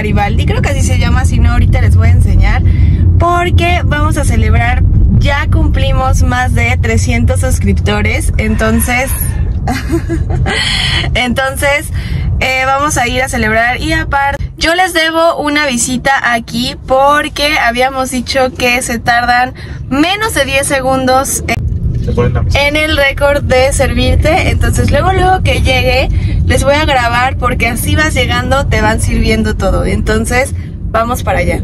Garibaldi, creo que así se llama, si no ahorita les voy a enseñar, porque vamos a celebrar, ya cumplimos más de 300 suscriptores, entonces, entonces eh, vamos a ir a celebrar y aparte yo les debo una visita aquí porque habíamos dicho que se tardan menos de 10 segundos en el récord de servirte. Entonces luego luego que llegue les voy a grabar porque así vas llegando te van sirviendo todo. Entonces vamos para allá.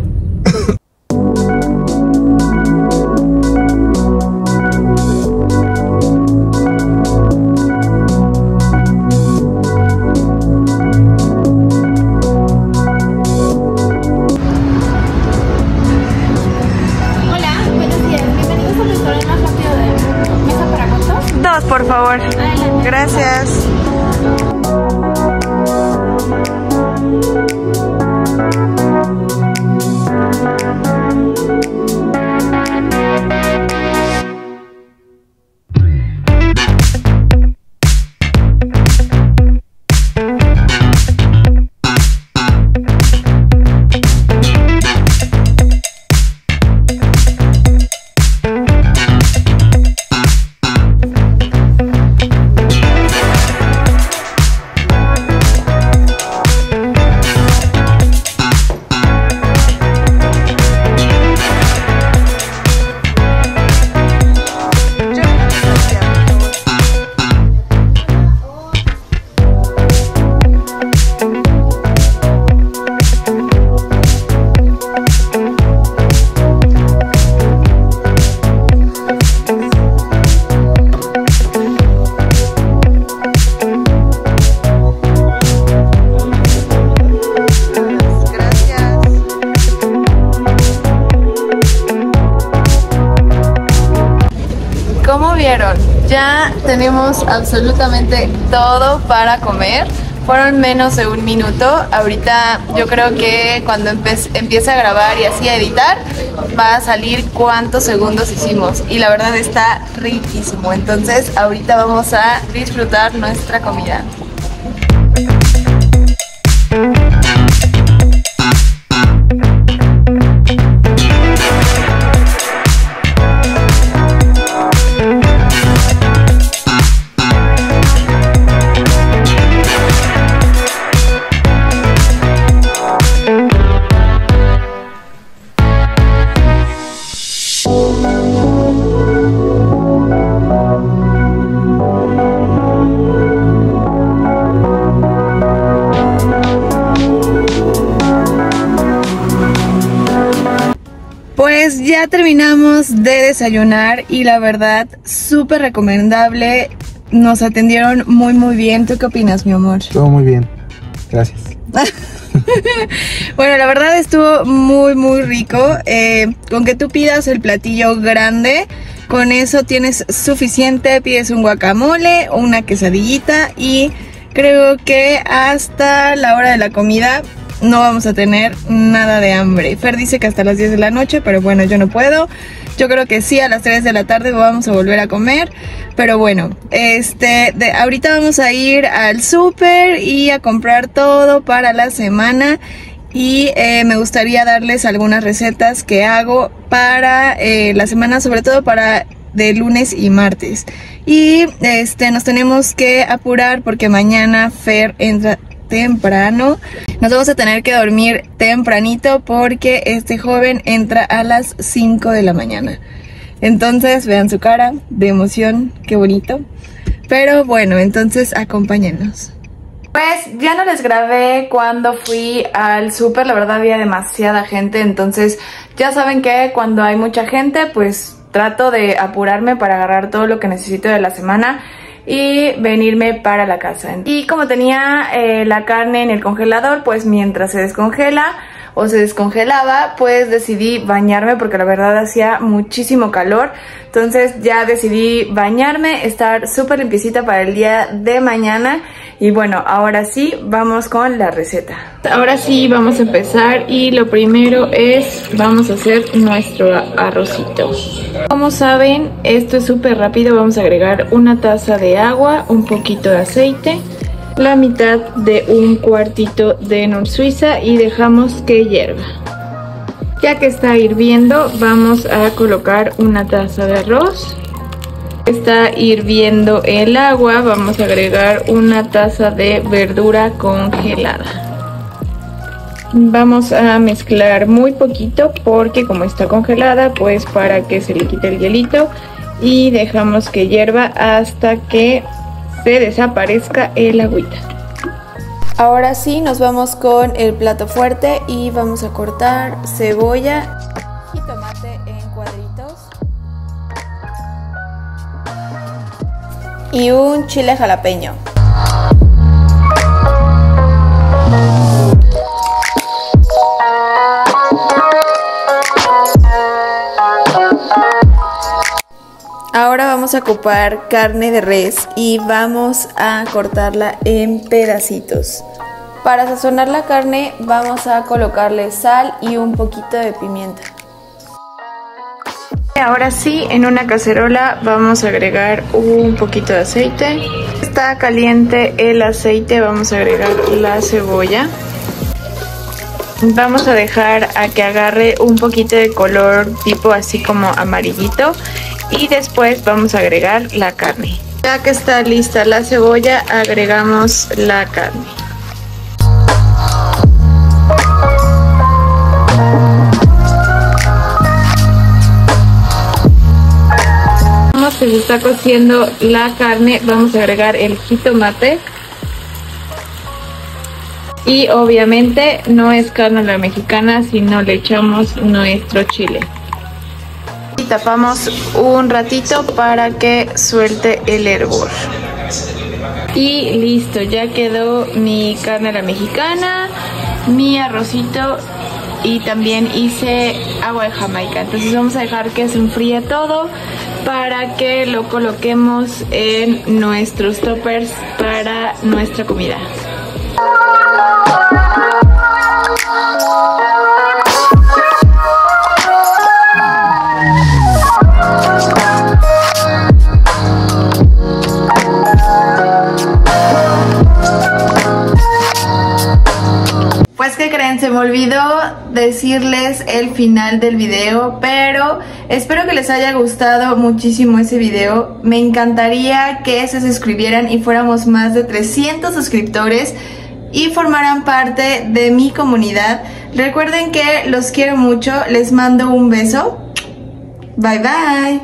Ya tenemos absolutamente todo para comer. Fueron menos de un minuto. Ahorita yo creo que cuando empiece a grabar y así a editar, va a salir cuántos segundos hicimos. Y la verdad está riquísimo. Entonces ahorita vamos a disfrutar nuestra comida. Pues ya terminamos de desayunar y la verdad súper recomendable. Nos atendieron muy muy bien. ¿Tú qué opinas, mi amor? Todo muy bien. Gracias. bueno, la verdad estuvo muy muy rico. Eh, con que tú pidas el platillo grande, con eso tienes suficiente. Pides un guacamole o una quesadillita y creo que hasta la hora de la comida no vamos a tener nada de hambre. Fer dice que hasta las 10 de la noche, pero bueno, yo no puedo. Yo creo que sí, a las 3 de la tarde vamos a volver a comer. Pero bueno, este, de, ahorita vamos a ir al súper y a comprar todo para la semana. Y eh, me gustaría darles algunas recetas que hago para eh, la semana, sobre todo para de lunes y martes. Y este, nos tenemos que apurar porque mañana Fer entra temprano. Nos vamos a tener que dormir tempranito porque este joven entra a las 5 de la mañana. Entonces vean su cara de emoción, qué bonito. Pero bueno, entonces acompáñenos. Pues ya no les grabé cuando fui al súper, la verdad había demasiada gente, entonces ya saben que cuando hay mucha gente pues trato de apurarme para agarrar todo lo que necesito de la semana y venirme para la casa. Y como tenía eh, la carne en el congelador, pues mientras se descongela o se descongelaba, pues decidí bañarme porque la verdad hacía muchísimo calor. Entonces ya decidí bañarme, estar súper limpiecita para el día de mañana. Y bueno, ahora sí, vamos con la receta. Ahora sí, vamos a empezar y lo primero es, vamos a hacer nuestro arrocito. Como saben, esto es súper rápido, vamos a agregar una taza de agua, un poquito de aceite la mitad de un cuartito de Nor Suiza y dejamos que hierva. Ya que está hirviendo, vamos a colocar una taza de arroz. Está hirviendo el agua, vamos a agregar una taza de verdura congelada. Vamos a mezclar muy poquito porque como está congelada, pues para que se le quite el hielito y dejamos que hierva hasta que se desaparezca el agüita. Ahora sí, nos vamos con el plato fuerte y vamos a cortar cebolla, y un chile jalapeño. Ahora vamos a ocupar carne de res y vamos a cortarla en pedacitos. Para sazonar la carne vamos a colocarle sal y un poquito de pimienta. Ahora sí, en una cacerola vamos a agregar un poquito de aceite. Está caliente el aceite, vamos a agregar la cebolla. Vamos a dejar a que agarre un poquito de color tipo así como amarillito y después vamos a agregar la carne. Ya que está lista la cebolla, agregamos la carne. Se está cociendo la carne, vamos a agregar el jitomate. Y obviamente no es carne a la mexicana, sino le echamos nuestro chile tapamos un ratito para que suelte el hervor. Y listo, ya quedó mi carne a la mexicana, mi arrocito y también hice agua de jamaica. Entonces vamos a dejar que se enfríe todo para que lo coloquemos en nuestros toppers para nuestra comida. Se me olvidó decirles el final del video, pero espero que les haya gustado muchísimo ese video. Me encantaría que se suscribieran y fuéramos más de 300 suscriptores y formaran parte de mi comunidad. Recuerden que los quiero mucho, les mando un beso. Bye bye.